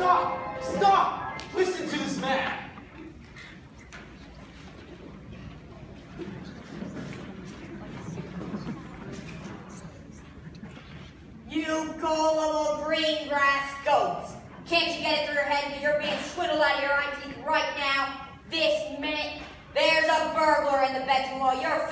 Stop! Stop! Listen to this man! You gullible green grass goats! Can't you get it through your head that you're being swindled out of your eye teeth right now, this minute? There's a burglar in the bedroom while you're